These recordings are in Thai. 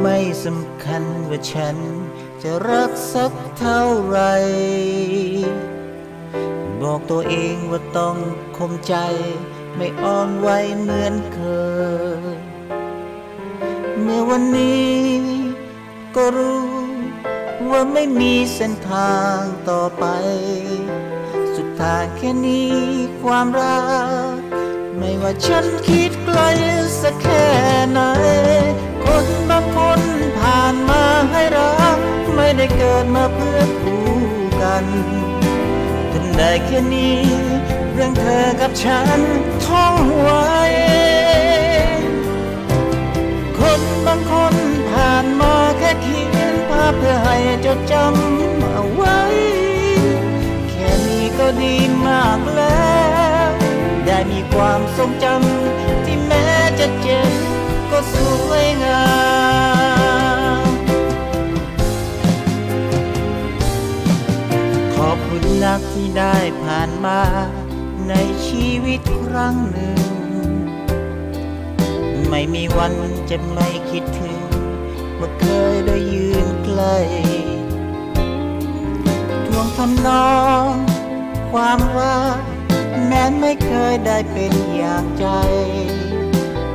ไม่สำคัญว่าฉันจะรักสักเท่าไร บอกตัวเองว่าต้องคมใจ ไม่อ่อนไหวเหมือนเคย เมื่อวันนี้ก็รู้ว่าไม่มีเส้นทางต่อไป สุดท้ายแค่นี้ความรัก ว่าฉันคิดไกลสักแค่ไหน คนบางคนผ่านมาให้รัก ไม่ได้เกิดมาเพื่อคู่กันทำได้แค่นี้ เรื่องเธอกับฉันท่องไว้ คนบางคนผ่านมาแค่เขียนภาพเพื่อให้จดจำเอาไว้ แค่นี้ก็ดีมากแล้ว ความทรงจำที่แม้จะเจ็บก็สวยงามขอบคุณนักที่ได้ผ่านมาในชีวิตครั้งหนึ่ง ไม่มีวันจะไม่คิดถึงว่าเคยได้ยืนใกล้ทวงทำนองความรัก แม้ไม่เคยได้เป็นอย่างใจ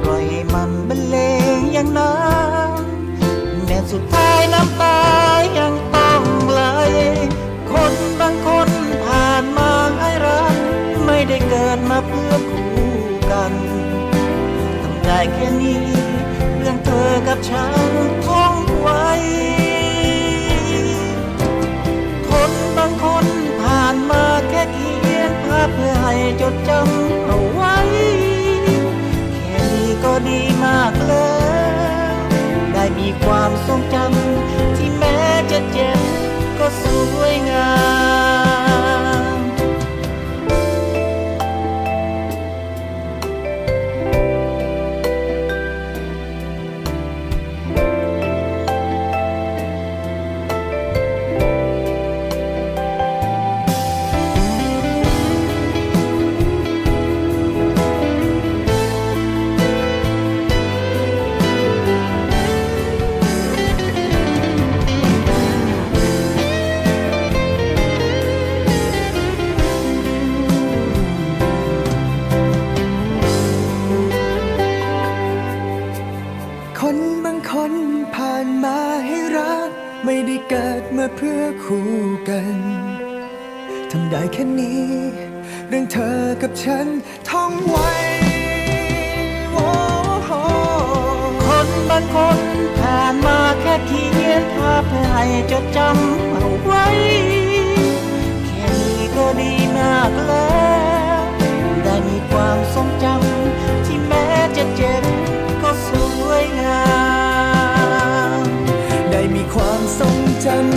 ปล่อยให้มันบรรเลงอย่างนั้นแม้สุดท้ายน้ำตายังต้องไหล คนบางคนผ่านมาให้รัก ไม่ได้เกิดมาเพื่อคู่กันทำได้แค่นี้เรื่องเธอกับฉันท่องไว้ คนบางคนผ่านมาแค่เขียนภาพ เพื่อให้จดจำเอาไว้ แค่นี้ก็ดีมากแล้ว ได้มีความทรงจำ กิดมาเพื่อคู่กันทำได้แค่นี้ เรื่องเธอกับฉันท่องไว้คนบางคนผ่านมาแค่เขียนภาพเพื่อให้จดจำเอาไว้ แค่นี้ก็ดีมากแล้ว ได้มีความทรงจำ ว